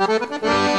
Música